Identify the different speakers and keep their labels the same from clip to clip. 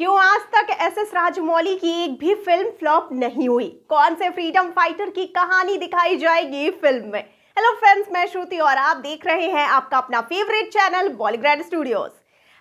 Speaker 1: क्यों आज तक एस एस राजमौली की एक भी फ़िल्म फ्लॉप नहीं हुई? कौन से फ्रीडम फाइटर की कहानी दिखाई जाएगी फ़िल्म में? हेलो फ्रेंड्स मैं श्रुति और आप देख रहे हैं आपका अपना फेवरेट चैनल बॉलीग्रैंड स्टूडियोज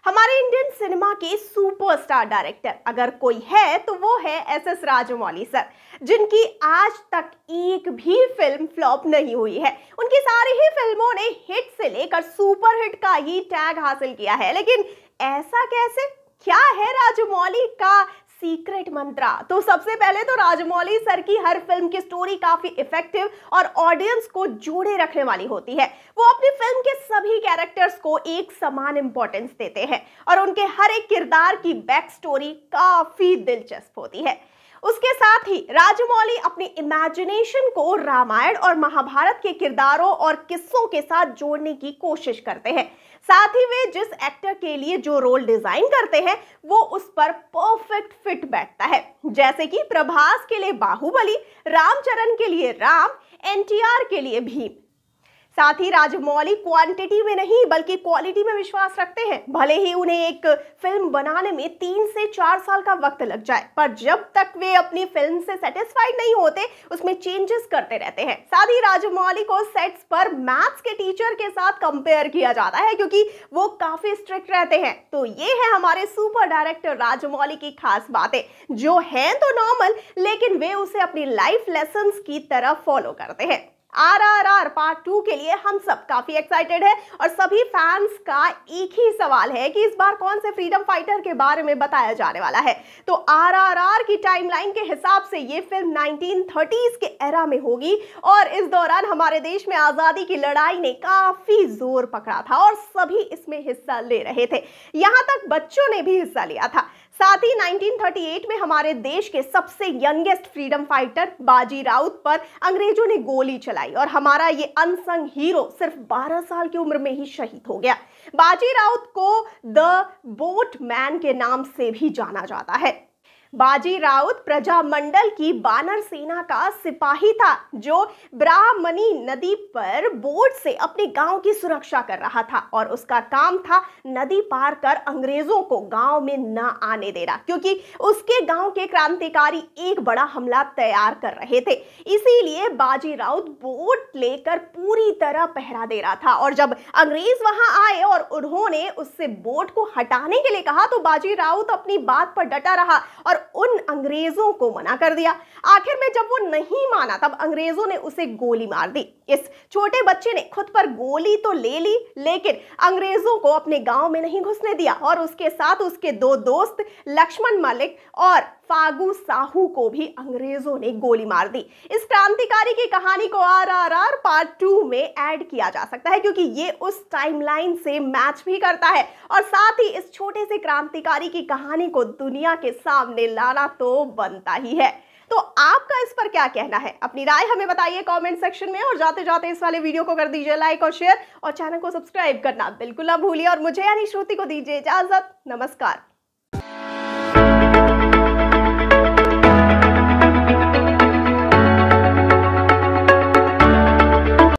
Speaker 1: हमारे इंडियन सिनेमा के सुपरस्टार डायरेक्टर अगर कोई है तो वो है एस एस राजमौली सर जिनकी आज तक एक भी फ़िल्म फ्लॉप नहीं हुई है। उनकी सारी ही फ़िल्मों ने हिट से लेकर सुपर हिट का ही टैग हासिल किया है। लेकिन ऐसा कैसे? क्या है राजमौली का सीक्रेट मंत्रा तो सबसे पहले तो राजमौली सर की हर फ़िल्म की स्टोरी काफ़ी इफ़ेक्टिव और ऑडियंस को जोड़े रखने वाली होती है। वो अपनी फ़िल्म के सभी कैरेक्टर्स को एक समान इंपॉर्टेंस देते हैं और उनके हर एक किरदार की बैक स्टोरी काफ़ी दिलचस्प होती है। उसके साथ ही राजमौली अपनी इमेजिनेशन को रामायण और महाभारत के किरदारों और किस्सों के साथ जोड़ने की कोशिश करते हैं। साथ ही वे जिस एक्टर के लिए जो रोल डिज़ाइन करते हैं, वो उस पर परफेक्ट फिट बैठता है। जैसे कि प्रभास के लिए बाहुबली, रामचरण के लिए राम, एनटीआर के लिए भीम। साथ ही राजमौली क्वांटिटी में नहीं, बल्कि क्वालिटी में विश्वास रखते हैं। भले ही उन्हें एक फ़िल्म बनाने में तीन से चार साल का वक्त लग जाए, पर जब तक वे अपनी फ़िल्म से सेटिस्फाइड नहीं होते, उसमें चेंजेस करते रहते हैं। साथ ही राजमौली को सेट्स पर मैथ्स के टीचर के साथ कंपेयर किया जाता है, क्योंकि वो काफ़ी स्ट्रिक्ट रहते हैं। तो ये है हमारे सुपर डायरेक्टर राजमौली की खास बातें। जो है तो नॉर्मल लेकिन वे उसे अपनी लाइफ लेसन की तरफ़ फॉलो करते हैं। R R R part two के लिए हम सब काफ़ी एक्साइटेड है और सभी फैंस का एक ही सवाल है कि इस बार कौन से फ्रीडम फाइटर के बारे में बताया जाने वाला है? तो आर आर आर की टाइमलाइन के हिसाब से ये फ़िल्म 1930s के एरा में होगी और इस दौरान हमारे देश में आज़ादी की लड़ाई ने काफ़ी ज़ोर पकड़ा था और सभी इसमें हिस्सा ले रहे थे। यहाँ तक बच्चों ने भी हिस्सा लिया था। साथ ही 1938 में हमारे देश के सबसे यंगेस्ट फ्रीडम फाइटर बाजी राउत पर अंग्रेज़ों ने गोली चलाई। और हमारा ये अनसंग हीरो सिर्फ़ 12 साल की उम्र में ही शहीद हो गया। बाजी राउत को द बोट मैन के नाम से भी जाना जाता है। बाजी राउत प्रजा मंडल की बानर सेना का सिपाही था, जो ब्राह्मणी नदी पर बोट से अपने गाँव की सुरक्षा कर रहा था और उसका काम था नदी पार कर अंग्रेज़ों को गाँव में न आने देना, क्योंकि उसके गाँव के क्रांतिकारी एक बड़ा हमला तैयार कर रहे थे। इसीलिए बाजी राउत बोट लेकर पूरी तरह पहरा दे रहा था और जब अंग्रेज़ वहाँ आए और उन्होंने उससे बोट को हटाने के लिए कहा तो बाजी राउत अपनी बात पर डटा रहा उन अंग्रेज़ों को मना कर दिया। आखिर में जब वो नहीं माना, तब अंग्रेज़ों ने उसे गोली मार दी। इस छोटे बच्चे ने खुद पर गोली तो ले ली, लेकिन अंग्रेज़ों को अपने गाँव में नहीं घुसने दिया और उसके साथ उसके दो दोस्त लक्ष्मण मलिक और फागू साहू को भी अंग्रेज़ों ने गोली मार दी। इस क्रांतिकारी की कहानी को R R R part two में ऐड किया जा सकता है, क्योंकि ये उस टाइमलाइन से मैच भी करता है। और साथ ही इस छोटे से क्रांतिकारी की कहानी को दुनिया के सामने लाना तो बनता ही है। तो आपका इस पर क्या कहना है? अपनी राय हमें बताइए कमेंट सेक्शन में, और जाते जाते इस वाले वीडियो को कर दीजिए लाइक और शेयर और चैनल को सब्सक्राइब करना बिल्कुल ना भूलिए। और मुझे यानी श्रुति को दीजिए इजाज़त। नमस्कार।